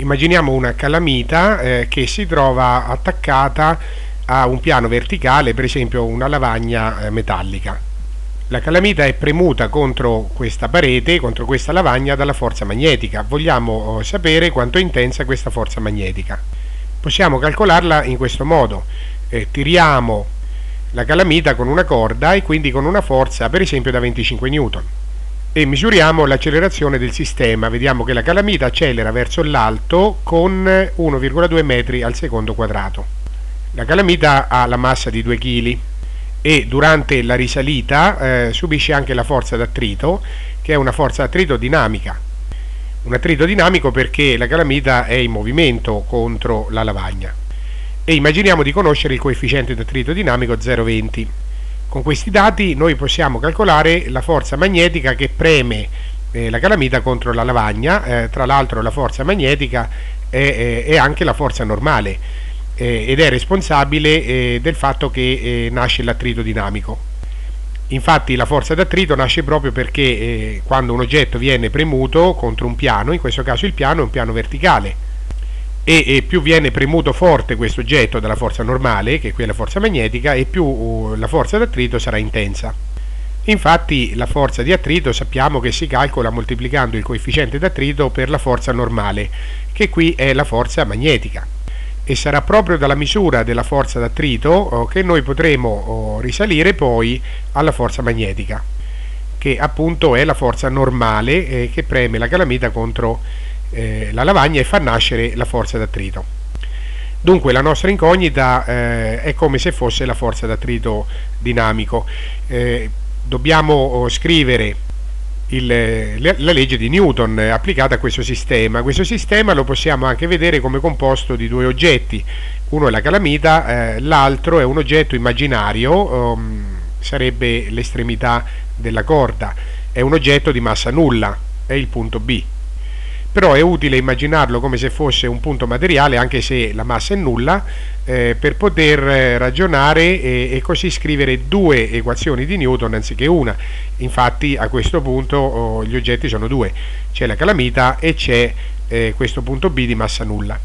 Immaginiamo una calamita eh, che si trova attaccata a un piano verticale, per esempio una lavagna eh, metallica. La calamita è premuta contro questa parete, contro questa lavagna dalla forza magnetica. Vogliamo oh, sapere quanto è intensa questa forza magnetica. Possiamo calcolarla in questo modo. Eh, tiriamo la calamita con una corda e quindi con una forza per esempio da 25 newton e misuriamo l'accelerazione del sistema. Vediamo che la calamita accelera verso l'alto con 1,2 metri al secondo quadrato. La calamita ha la massa di 2 kg e durante la risalita eh, subisce anche la forza d'attrito che è una forza d'attrito dinamica. Un attrito dinamico perché la calamita è in movimento contro la lavagna. E immaginiamo di conoscere il coefficiente d'attrito dinamico 0,20. Con questi dati noi possiamo calcolare la forza magnetica che preme eh, la calamita contro la lavagna, eh, tra l'altro la forza magnetica è, è, è anche la forza normale eh, ed è responsabile eh, del fatto che eh, nasce l'attrito dinamico. Infatti la forza d'attrito nasce proprio perché eh, quando un oggetto viene premuto contro un piano, in questo caso il piano è un piano verticale, e, e, più viene premuto forte questo oggetto dalla forza normale, che è quella forza magnetica, e più uh, la forza d'attrito sarà intensa. Infatti la forza di attrito sappiamo che si calcola moltiplicando il coefficiente d'attrito per la forza normale, che qui è la forza magnetica. E sarà proprio dalla misura della forza d'attrito oh, che noi potremo oh, risalire poi alla forza magnetica, che appunto è la forza normale eh, che preme la calamita contro eh, la lavagna e fa nascere la forza d'attrito. Dunque la nostra incognita eh, è come se fosse la forza d'attrito dinamico. Eh, dobbiamo oh, scrivere il, la legge di Newton applicata a questo sistema. Questo sistema lo possiamo anche vedere come composto di due oggetti. Uno è la calamita, eh, l'altro è un oggetto immaginario, um, sarebbe l'estremità della corda. È un oggetto di massa nulla, è il punto B però è utile immaginarlo come se fosse un punto materiale anche se la massa è nulla eh, per poter eh, ragionare e, e, così scrivere due equazioni di Newton anziché una. Infatti a questo punto oh, gli oggetti sono due. C'è la calamita e c'è eh, questo punto B di massa nulla.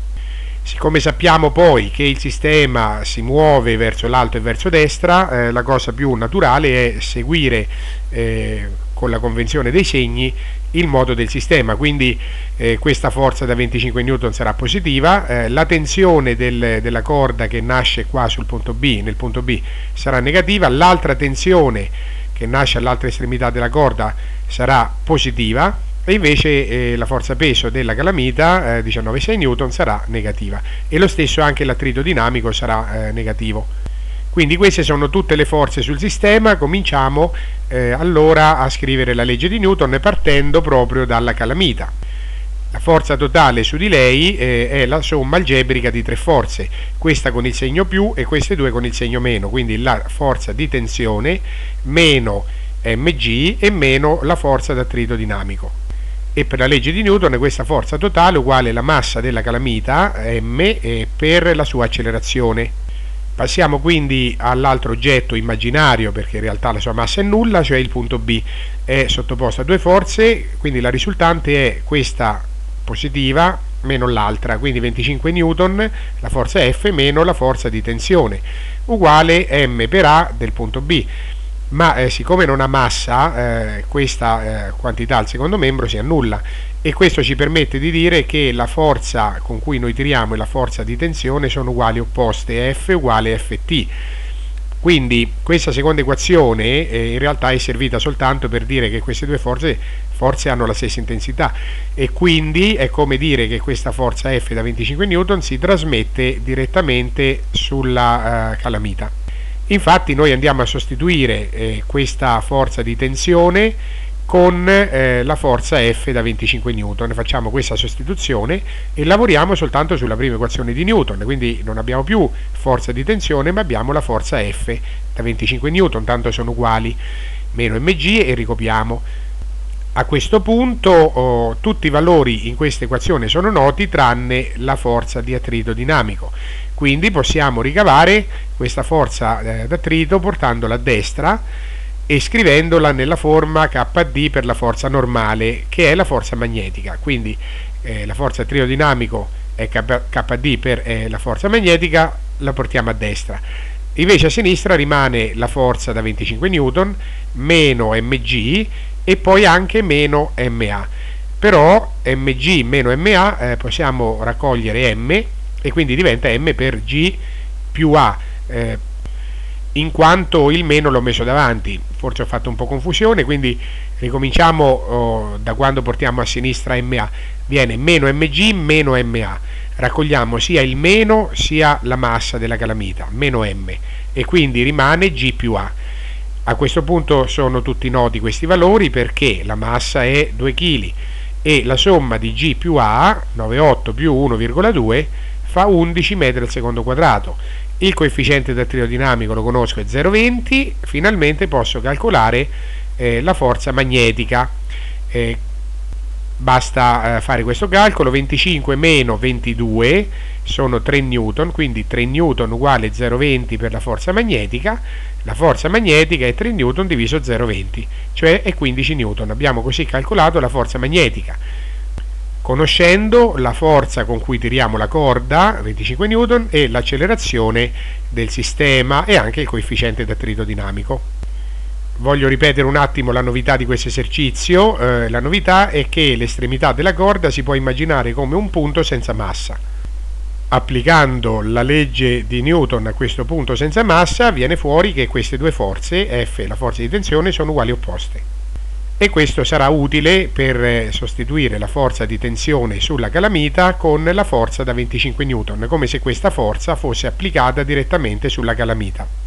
Siccome sappiamo poi che il sistema si muove verso l'alto e verso destra, eh, la cosa più naturale è seguire eh, con la convenzione dei segni il modo del sistema, quindi eh, questa forza da 25 N sarà positiva, eh, la tensione del, della corda che nasce qua sul punto B, nel punto B sarà negativa, l'altra tensione che nasce all'altra estremità della corda sarà positiva. E invece eh, la forza peso della calamita, eh, 19,6 N, sarà negativa. E lo stesso anche l'attrito dinamico sarà eh, negativo. Quindi queste sono tutte le forze sul sistema, cominciamo eh, allora a scrivere la legge di Newton partendo proprio dalla calamita. La forza totale su di lei eh, è la somma algebrica di tre forze, questa con il segno più e queste due con il segno meno, quindi la forza di tensione meno mg e meno la forza d'attrito dinamico. E per la legge di Newton questa forza totale è uguale alla massa della calamita m per la sua accelerazione Passiamo quindi all'altro oggetto immaginario perché in realtà la sua massa è nulla, cioè il punto B è sottoposto a due forze, quindi la risultante è questa positiva meno l'altra, quindi 25 Newton, la forza F meno la forza di tensione, uguale m per A del punto B. Ma eh, siccome non ha massa, eh, questa eh, quantità al secondo membro si annulla e questo ci permette di dire che la forza con cui noi tiriamo e la forza di tensione sono uguali opposte, F uguale Ft. Quindi questa seconda equazione eh, in realtà è servita soltanto per dire che queste due forze, forze, hanno la stessa intensità e quindi è come dire che questa forza F da 25 N si trasmette direttamente sulla uh, calamita. Infatti noi andiamo a sostituire eh, questa forza di tensione con eh, la forza F da 25 N. Facciamo questa sostituzione e lavoriamo soltanto sulla prima equazione di Newton, quindi non abbiamo più forza di tensione ma abbiamo la forza F da 25 N, tanto sono uguali, meno mg e ricopiamo. A questo punto oh, tutti i valori in questa equazione sono noti tranne la forza di attrito dinamico, quindi possiamo ricavare questa forza eh, d'attrito portandola a destra e scrivendola nella forma KD per la forza normale che è la forza magnetica quindi eh, la forza trio-dinamico è KD per eh, la forza magnetica, la portiamo a destra. Invece a sinistra rimane la forza da 25 N meno mg e poi anche meno ma. Però mg meno ma eh, possiamo raccogliere m e quindi diventa m per g più a. Eh, in quanto il meno l'ho messo davanti, forse ho fatto un po' confusione, quindi ricominciamo oh, da quando portiamo a sinistra MA, viene meno mg meno ma, raccogliamo sia il meno sia la massa della calamita, meno m, e quindi rimane g più a. A questo punto sono tutti noti questi valori perché la massa è 2 kg e la somma di g più a, 9,8 più 1,2, fa 11 metri al secondo quadrato. Il coefficiente del trio dinamico lo conosco è 0,20 finalmente posso calcolare eh, la forza magnetica. Eh, basta eh, fare questo calcolo. 25 meno 22 sono 3 newton quindi 3 newton uguale 0,20 per la forza magnetica. La forza magnetica è 3 newton diviso 0,20 cioè è 15 newton. Abbiamo così calcolato la forza magnetica conoscendo la forza con cui tiriamo la corda, 25 N, e l'accelerazione del sistema e anche il coefficiente d'attrito dinamico. Voglio ripetere un attimo la novità di questo esercizio. Eh, la novità è che l'estremità della corda si può immaginare come un punto senza massa. Applicando la legge di Newton a questo punto senza massa, viene fuori che queste due forze, F e la forza di tensione, sono uguali opposte e questo sarà utile per eh, sostituire la forza di tensione sulla calamita con la forza da 25 N, come se questa forza fosse applicata direttamente sulla calamita.